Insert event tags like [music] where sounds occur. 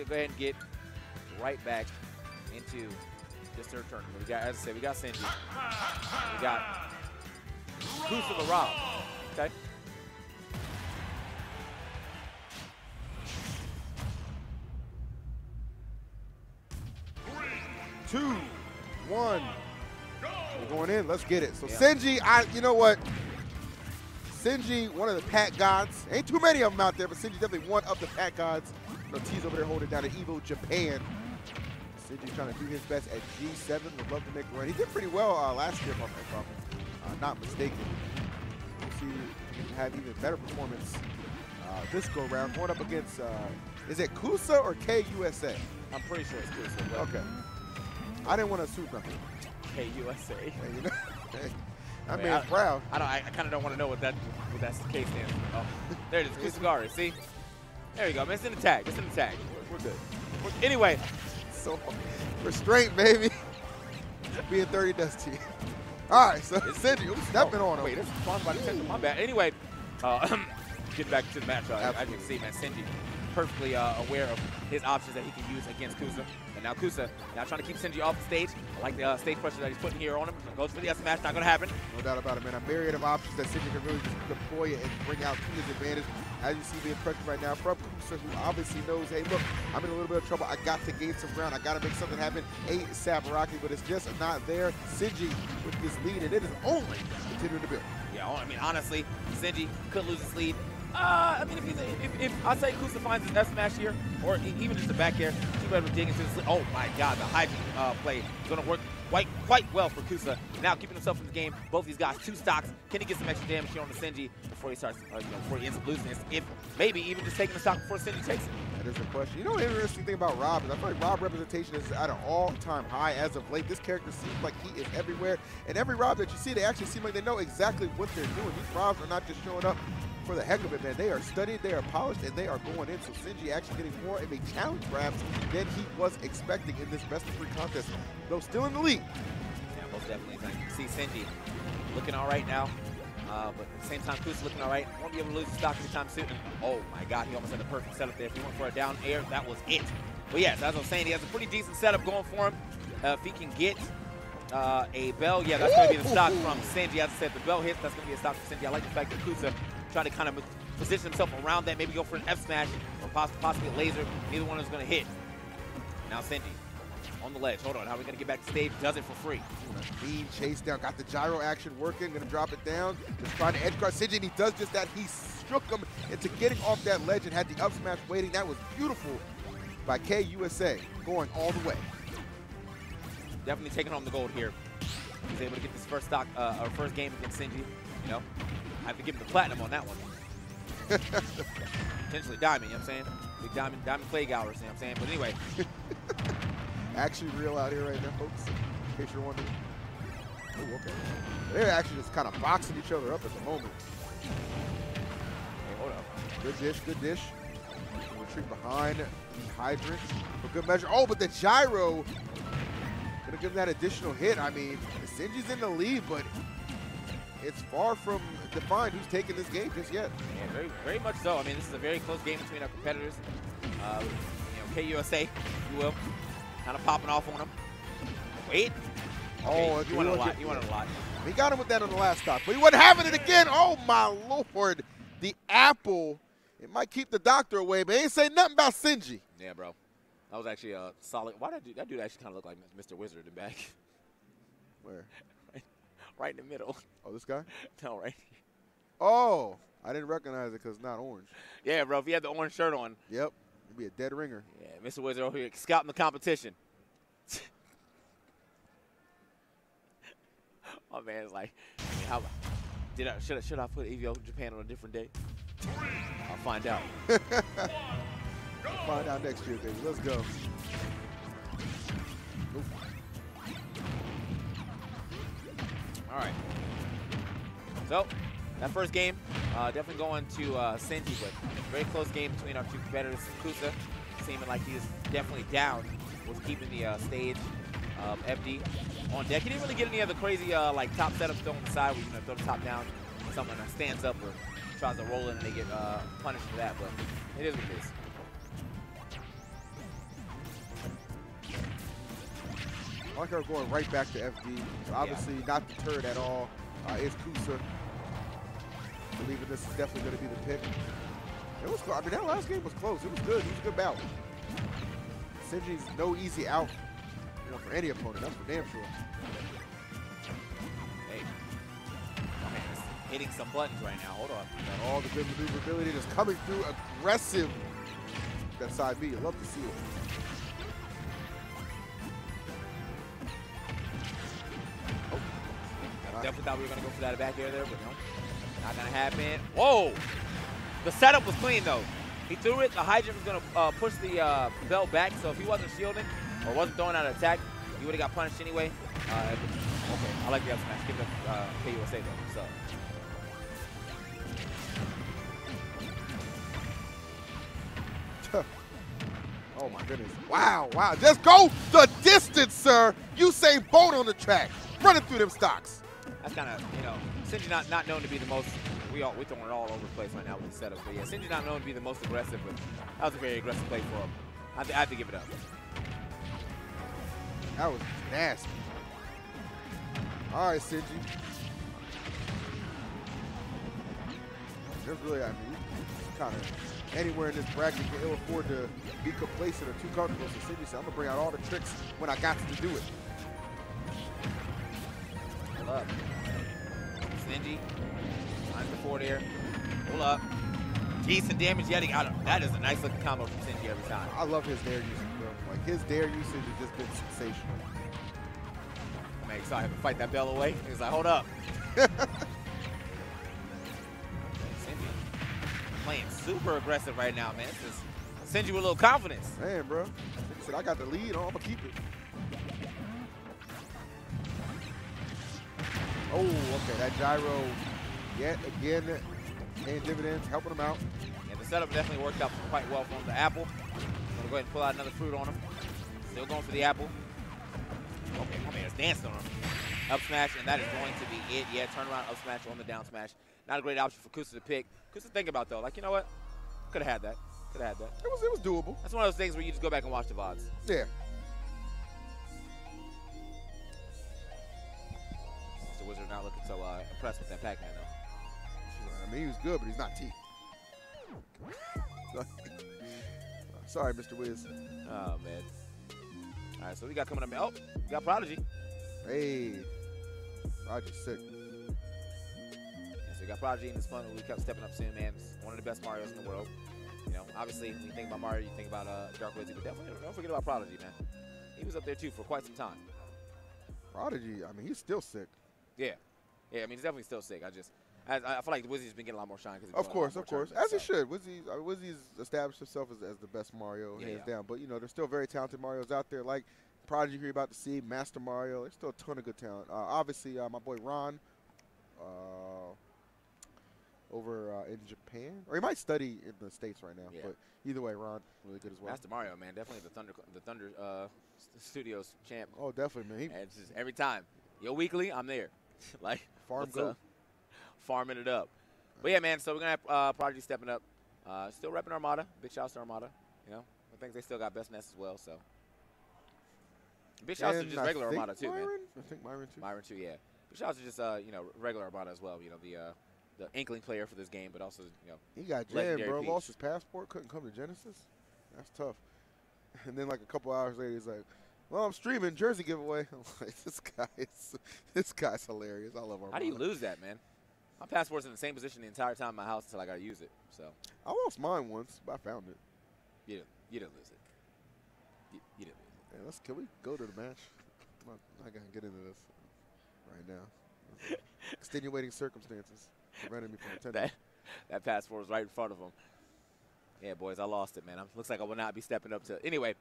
to go ahead and get right back into this third tournament. We got, as I said, we got Sinji. We got Kusa the Rob. Okay. Two, one. We're going in. Let's get it. So Yeah. Sinji, I, you know what? Sinji, one of the pack gods. Ain't too many of them out there, but Sinji definitely one of the pack gods. Tea's over there holding down the Evo Japan. Sinji trying to do his best at G7. Would love to make a run. He did pretty well uh, last year, if I'm, if I'm uh, not mistaken. We'll see if he can have even better performance uh, this go round. Going up against, uh, is it Kusa or KUSA? I'm pretty sure it's Kusa. But Okay. I didn't want to assume nothing. KUSA. USA. [laughs] Hey, you know, [laughs] hey, that Wait, man's I- proud. I don't. I, I kind of don't want to know what that what that's the case stands. for. Oh, there it is. [laughs] Kusagari. See, there you go. Man, it's in the tag. It's in the tag. We're, we're good. We're, anyway, So restraint, baby. Being 30 does to. All right, so Sinji, oops, stepping oh, on him. Wait, this is sponsored by Nintendo. My bad. Anyway, uh, [clears throat] getting back to the match. Uh, as you can see, man, Sinji perfectly uh, aware of his options that he can use against Kusa. And now Kusa now trying to keep Sinji off the stage. I like the uh, stage pressure that he's putting here on him. Goes for the S smash. Not going to happen. No doubt about it, man. A myriad of options that Sinji can really just deploy and bring out to his advantage. As you see being pressured right now from Kusa, who obviously knows, hey, look, I'm in a little bit of trouble. I got to gain some ground. I got to make something happen. A Sabaraki, but it's just not there. Sinji with this lead, and it is only continuing to build. Yeah, I mean, honestly, Sinji could lose his lead. Uh, I mean, if he's if, if I say Kusa finds his F smash here, or even just the back air, bad we're digging into this. Oh my God, the high uh, play is going to work quite quite well for Kusa. Now keeping himself in the game. Both these guys, two stocks. Can he get some extra damage here on the Sinji before he starts, uh, you know, before he ends up losing this? If maybe even just taking the stock before Sinji takes it. That is the question. You know, the interesting thing about Rob is I feel like Rob representation is at an all-time high as of late. This character seems like he is everywhere, and every Rob that you see, they actually seem like they know exactly what they're doing. These Robs are not just showing up for the heck of it, man. They are studied, they are polished, and they are going in. So Sinji actually getting more of a challenge, perhaps, than he was expecting in this best of three contest. Though still in the lead. Yeah, most definitely. I can see Sinji looking all right now. Uh, but at the same time, Kusa looking all right. Won't be able to lose the stock anytime soon. Oh my God, he almost had the perfect setup there. If he went for a down air, that was it. But yes, as I was saying, he has a pretty decent setup going for him. Uh, if he can get uh, a bell, yeah, that's going to be the stock from Sinji. As I said, the bell hits, that's going to be a stock from Sinji. I like the fact that Kusa tried to kind of position himself around that, maybe go for an F smash or possibly a laser. Neither one is going to hit. Now Sinji on the ledge. Hold on, how are we going to get back to stage? Does it for free. Being chase down, got the gyro action working, gonna drop it down, just trying to edge guard Sinji, and he does just that. He shook him into getting off that ledge and had the up smash waiting. That was beautiful by KUSA, going all the way. Definitely taking home the gold here. He's able to get this first stock, uh, or first game against Sinji. You know, I have to give him the platinum on that one. [laughs] Potentially diamond, you know what I'm saying? Big diamond, diamond plague hours, you know what I'm saying? But anyway, [laughs] Actually real out here right now, folks, in case you're wondering. Oh, okay. They're actually just kind of boxing each other up at the moment. hey, hold up. Good dish, good dish. Retreat behind the hydrant for good measure. Oh, but the gyro gonna give him that additional hit. I mean, Sinji's in the lead, but it's far from defined who's taking this game just yet. Yeah, very, very much so. I mean, this is a very close game between our competitors. Uh, you know, KUSA, if you will, kind of popping off on him. Wait. Oh, Okay, you you want a lot. You want a lot. He got him with that on the last stop, but he wasn't having it again. Oh my lord, the apple. It might keep the doctor away, but ain't say nothing about Sinji. Yeah, bro. That was actually a solid. Why did that dude? Actually kind of look like Mr. Wizard in the back, [laughs] Where? [laughs] right in the middle. Oh, this guy? [laughs] no, right. Oh, I didn't recognize it because it's not orange. Yeah, bro. If he had the orange shirt on, Yep, it'd be a dead ringer. yeah, Mr. Wizard over here scouting the competition. My man's like, I mean, how did I should I should I put EVO Japan on a different day? I'll find out. Find out next year, baby. Let's go. All right. So that first game, uh, definitely going to uh, Sinji, but very close game between our two competitors. Kusa seeming like he's definitely down was keeping the uh, stage FD on deck. He didn't really get any other crazy uh, like top setups thrown on the side where you know throw the top down, someone that stands up or tries to roll in and they get uh, punished for that. But it is what it is. Like her going right back to FD. So obviously yeah. not deterred at all. Uh, is Kusa. Believing this is definitely going to be the pick. It was close. I mean, that last game was close. It was good. It was a good bout. Sinji's no easy out, you know, for any opponent. That's for damn sure. Hey, hitting some buttons right now. Hold on. Got all the good maneuverability just coming through aggressive. That side B. I love to see it. Definitely thought we were going to go for that back air there, but no. Not going to happen. Whoa! The setup was clean, though. He threw it. The Hydrant was going to uh, push the uh, belt back, so if he wasn't shielding or wasn't throwing out an attack, he would have got punished anyway. Uh, okay, I like the up smash. Give it up uh, KUSA, though. So. [laughs] oh my goodness. Wow, wow. Just go the distance, sir. You Usain Bolt on the track. Running through them stocks that's kind of, you know, Sinji not, not known to be the most, we all, we're throwing it all over the place right now with the setup. But yeah, Sinji not known to be the most aggressive, but that was a very aggressive play for him. I, I have to give it up. That was nasty. All right, Sinji. There's really, I mean, kind of anywhere in this bracket can ill afford to be complacent or too comfortable. So Sinji said, I'm going to bring out all the tricks when I got to do it. Up. Sinji. Finds the forward air. Pull up. Decent damage yet again. That is a nice looking combo from Sinji every time. I love his dare usage, bro. Like his dare usage has just been sensational. I'm excited to fight that bell away. He's like, hold up. [laughs] Sinji playing super aggressive right now, man. This is Sinji with a little confidence. Man, bro. He said, I got the lead. Oh, I'm going to keep it. Oh, okay, that gyro yet again paying dividends, helping him out. Yeah, the setup definitely worked out quite well for him. The apple, I'm gonna go ahead and pull out another fruit on him. Still going for the apple. Okay, my man is dancing on him. Up smash, and that is going to be it. Yeah, turn around, up smash on the down smash. Not a great option for Kusa to pick. Kusa think about though, like, you know what? Could have had that. Could have had that. It was it was doable. That's one of those things where you just go back and watch the VODs. Yeah. Wizard not looking so uh, impressed with that Pac-Man, though. I mean, he was good, but he's not Tea. Sorry, Mr. Wiz. Oh, man. All right, so we got coming up. Oh, we got Prodigy. Hey. Prodigy's sick. Yeah, so we got Prodigy in this fun. We kept stepping up soon, man. One of the best Marios in the world. You know, obviously, when you think about Mario, you think about uh, Dark Wizzy, but definitely don't forget about Prodigy, man. He was up there, too, for quite some time. Prodigy, I mean, he's still sick. Yeah. Yeah, I mean, he's definitely still sick. I just, I, I feel like Wizzy's been getting a lot more shine. Cause of course, of course. As so. he should. Wizzy, uh, Wizzy's established himself as, as the best Mario, yeah, hands yeah. down. But, you know, there's still very talented Marios out there like Prodigy you're about to see, Master Mario. There's still a ton of good talent. Uh, obviously, uh, my boy Ron uh, over uh, in Japan. Or he might study in the States right now. Yeah. But either way, Ron, really good as well. Master Mario, man. Definitely the Thunder, the Thunder uh, Studios champ. Oh, definitely, man. He, and just every time. Yo, weekly, I'm there. [laughs] like farm go. Farming it up. But yeah, man. So we're gonna have uh, Prodigy stepping up. Uh, still repping Armada. Big shouts to Armada. You know, I think they still got best nest as well. So big shouts to just I regular Armada too, Myron? man. I think Myron too. Myron too, yeah. Big shouts to just uh, you know regular Armada as well. You know the uh, the inkling player for this game, but also you know he got jammed, bro. Peach. Lost his passport, couldn't come to Genesis. That's tough. [laughs] And then like a couple hours later, he's like, well, I'm streaming jersey giveaway. [laughs] I'm like, this guy is this guy's hilarious. I love Armada. How do you lose that, man? My passport's in the same position the entire time in my house until I got to use it. So I lost mine once, but I found it. You didn't. You didn't lose it. You, you didn't lose it. Hey, let's. Can we go to the match? I'm not, not gonna get into this right now. [laughs] Extenuating circumstances prevented me from attending. that, that passport was right in front of him. Yeah, boys, I lost it, man. I'm, looks like I will not be stepping up to. Anyway.